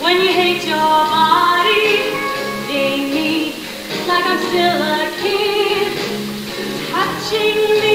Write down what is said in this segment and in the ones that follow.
when you hate your body, leave me like I'm still a kid, touching me.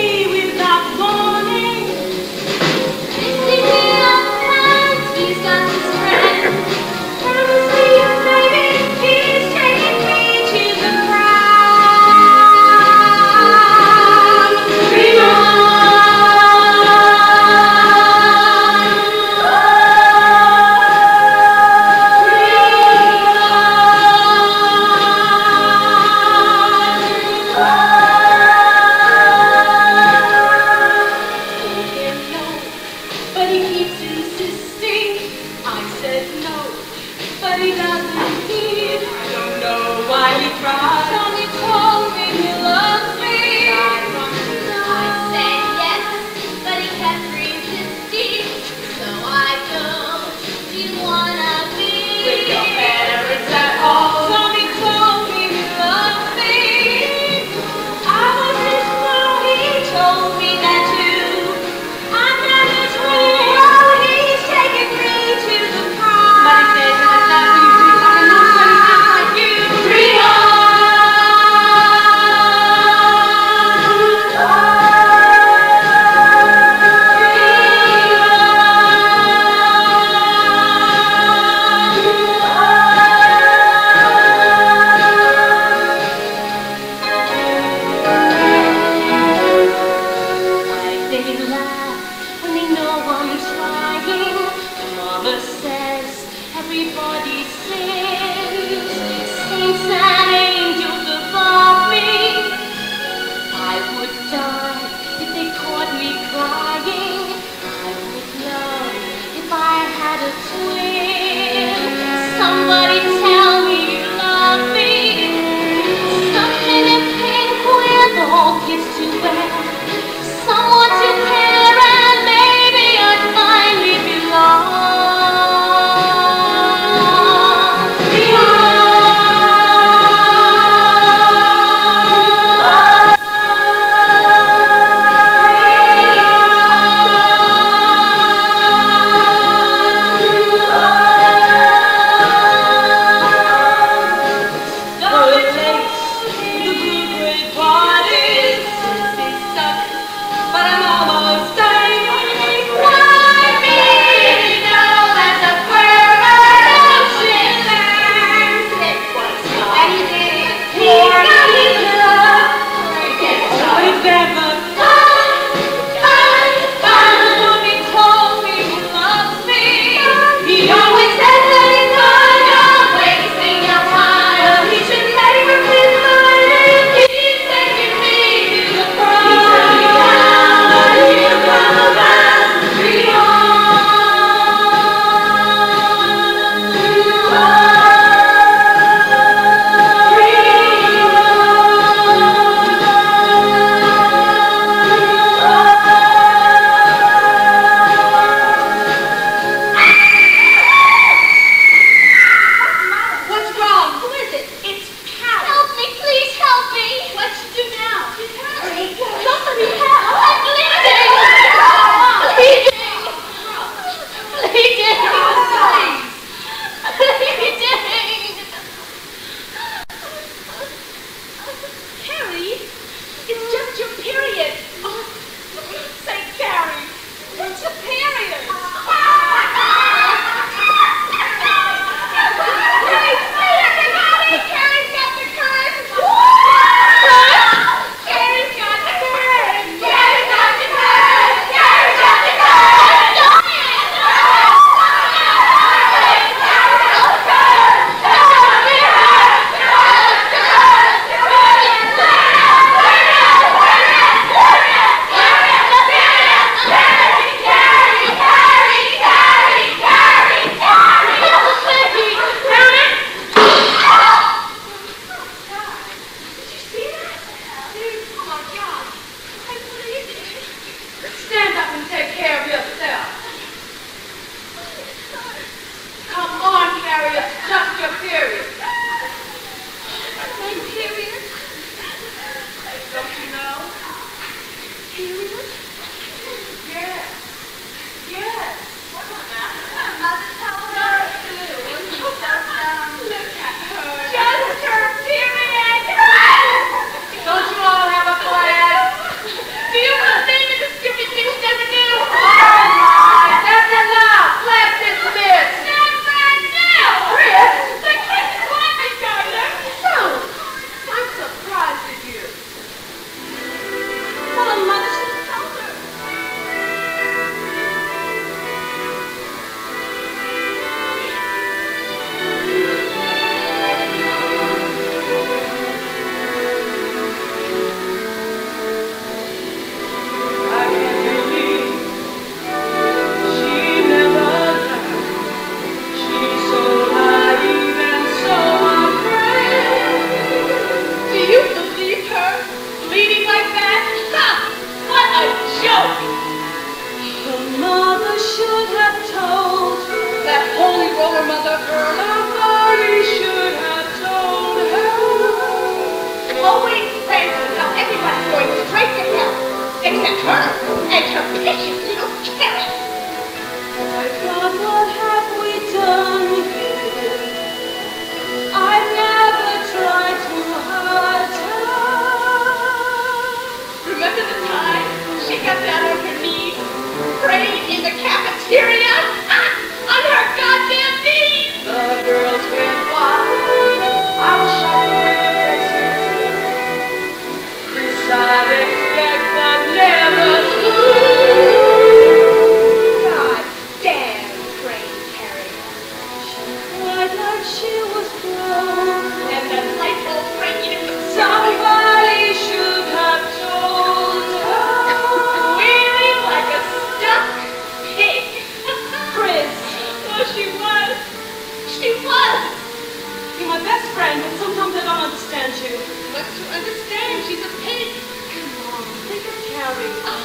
understand, but sometimes I don't understand you. But you understand, she's a pig. Come on, think of Carrie. Oh,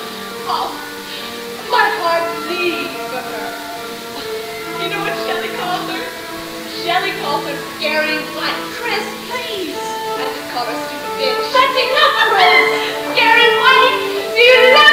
oh, my heart bleeds for her. You know what Shelley calls her? Shelley calls her scary white. Chris, please. I just call her stupid bitch. That's enough, Chris. Scary white, do you love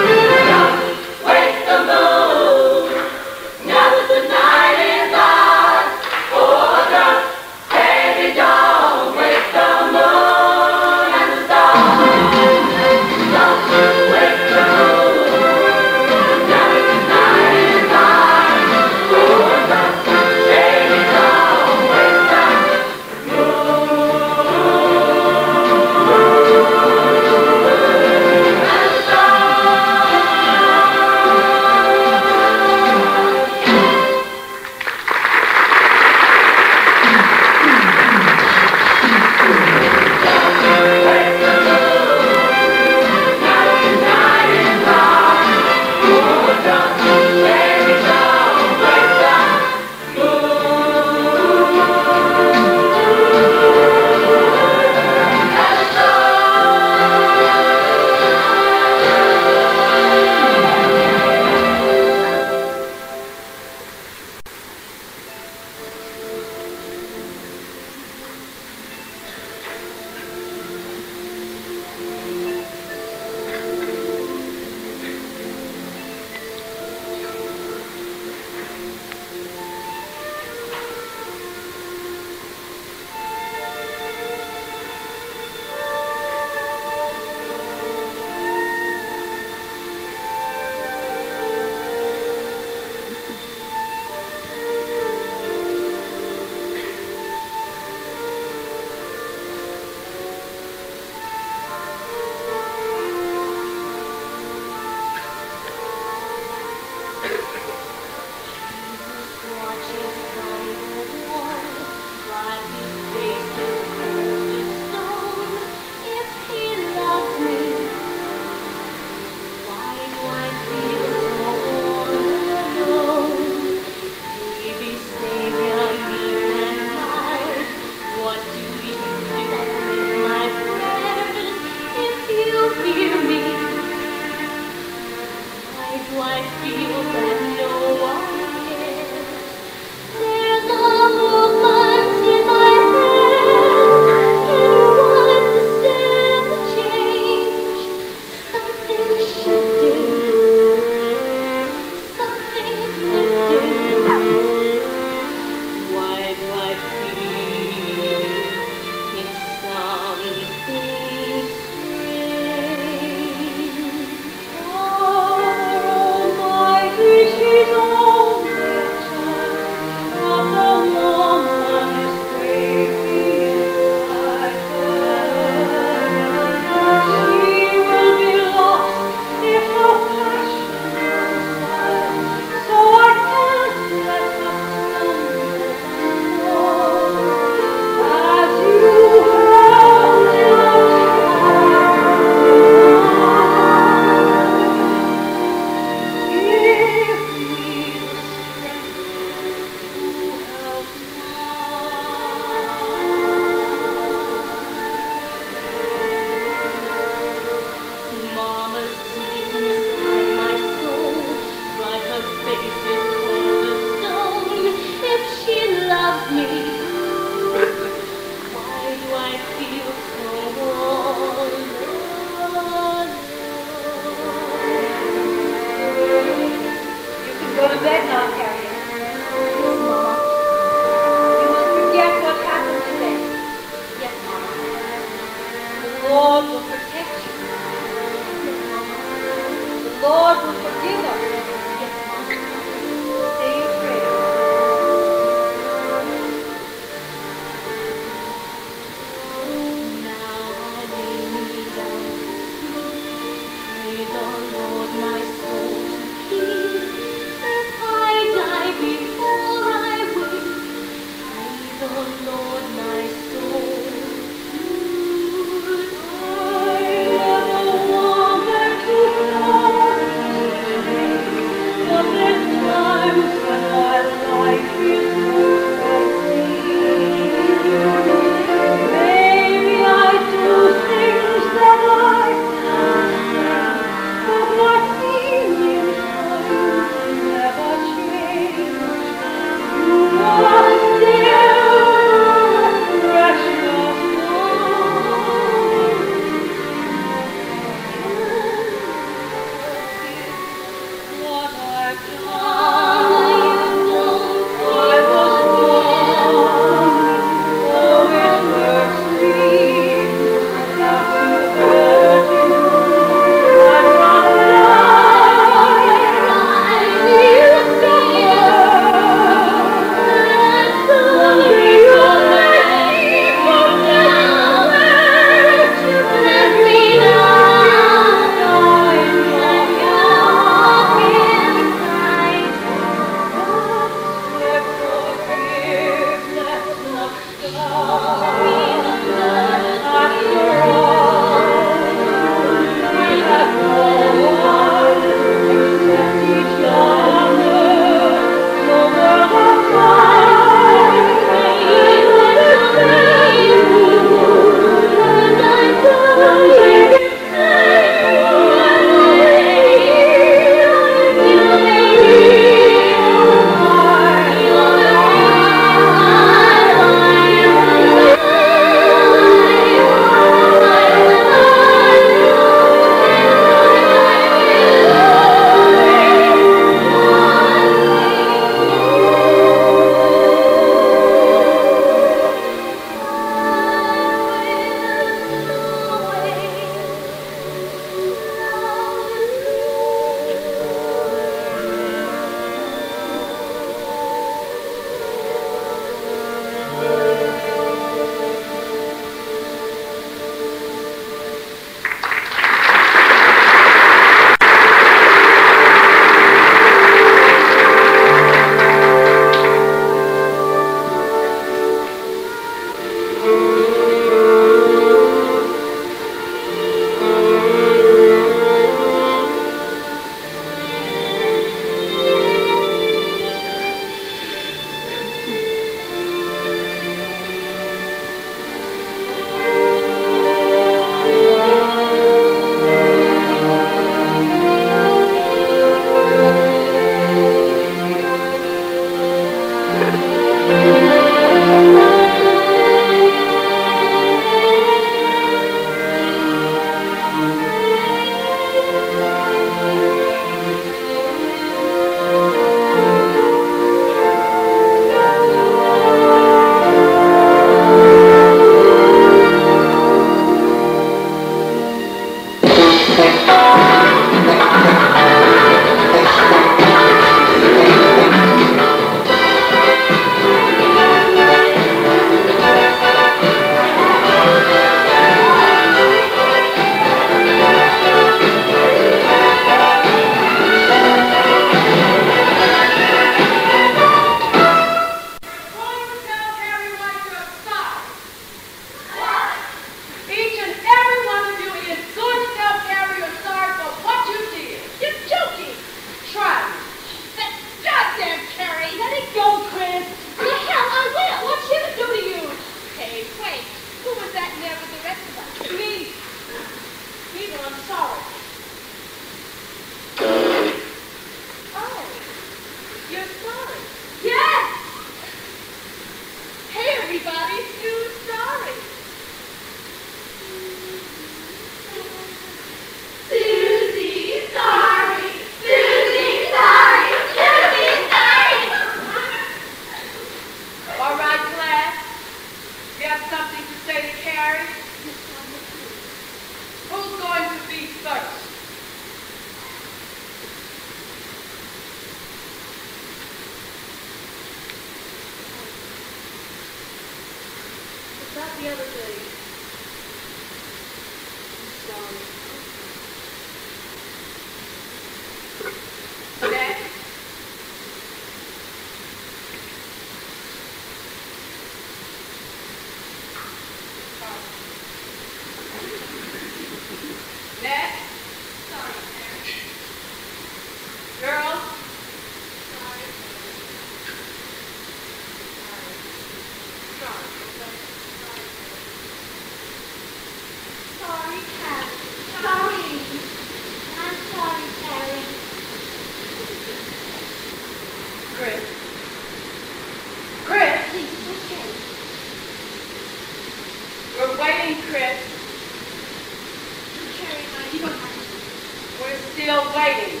still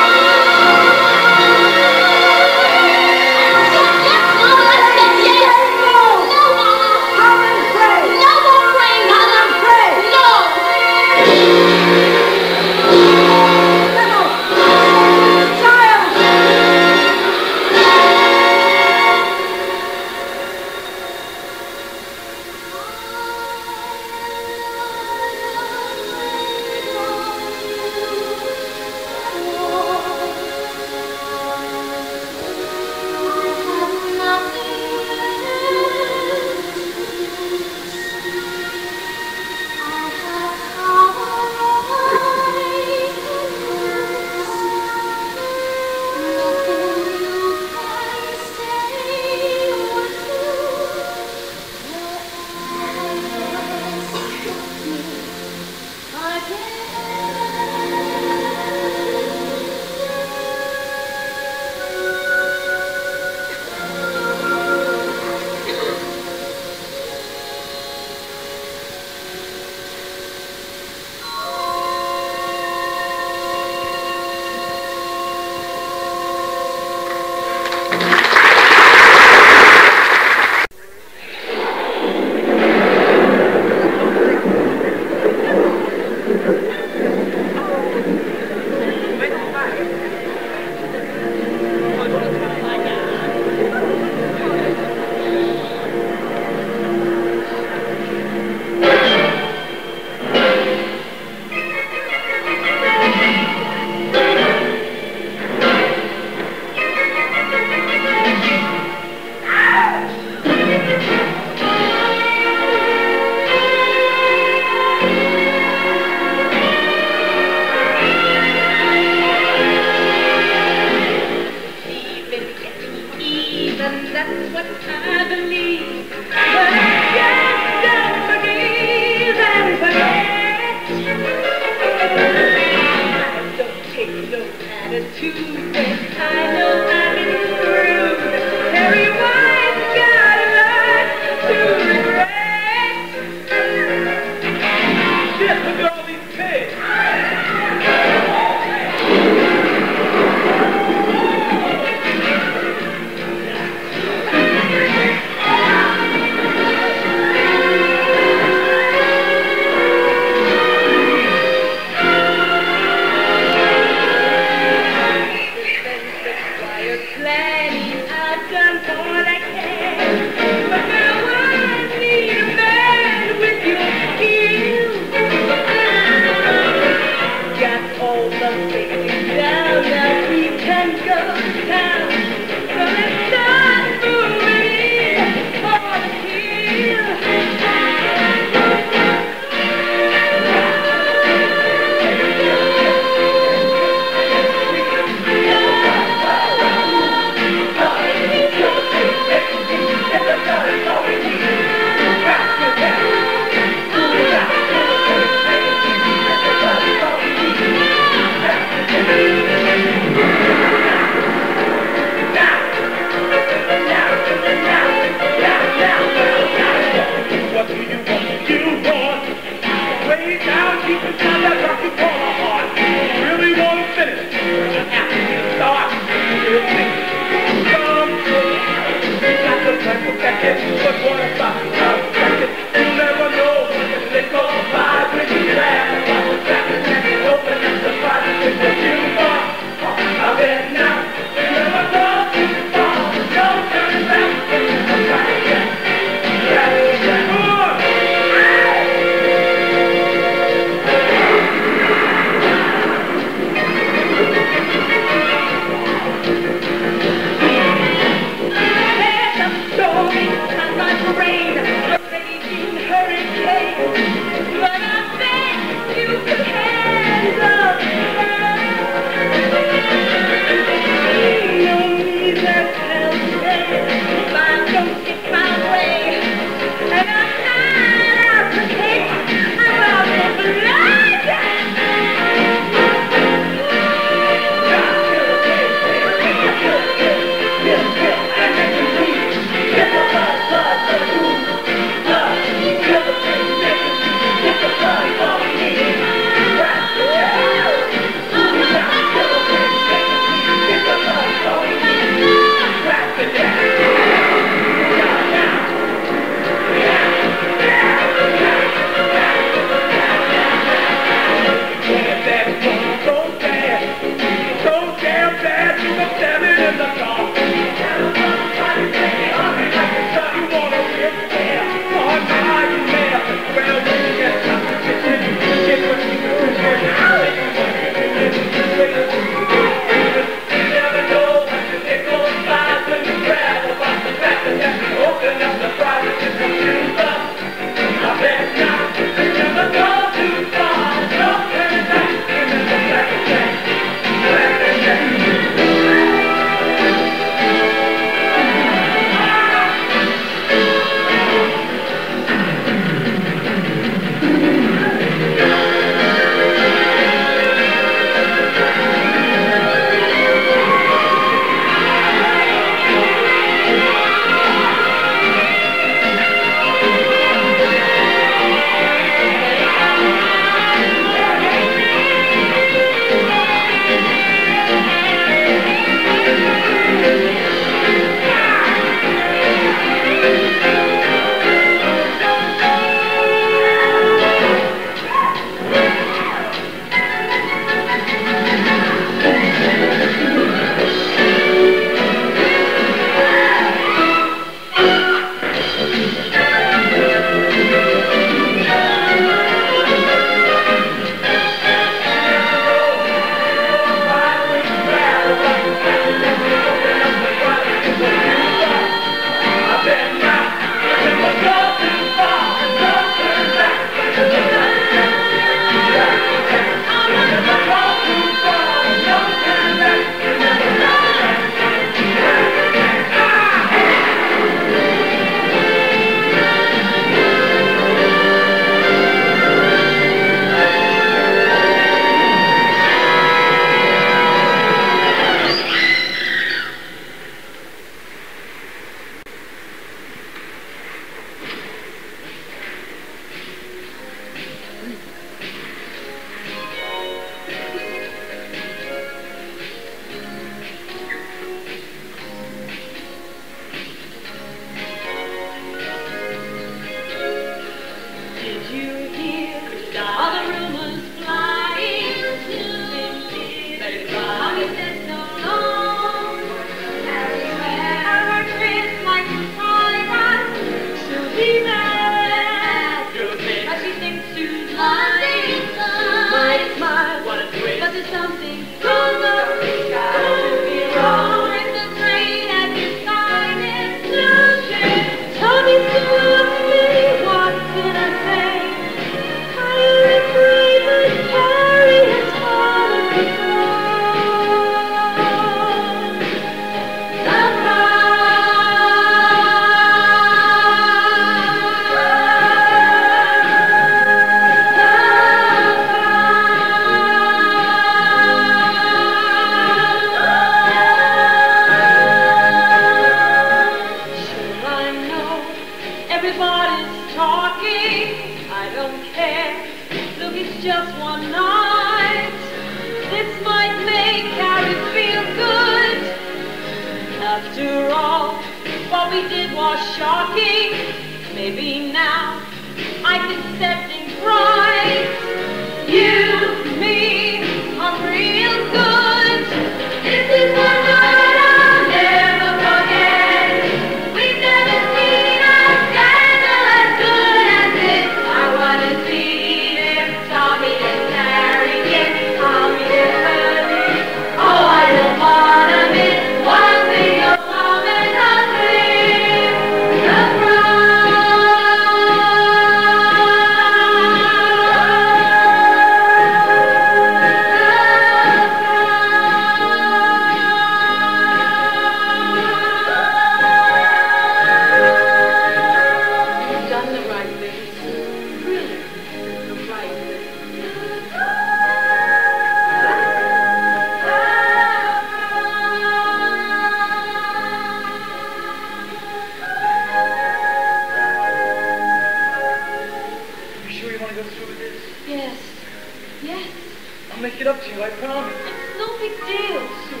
it up to you, I promise. It's no big deal. Sue.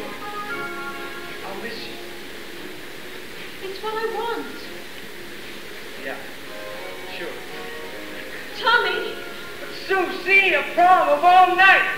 I'll miss you. It's what I want. Yeah, sure. Tommy! Sue, see a prom of all night!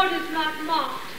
Lord is not mocked.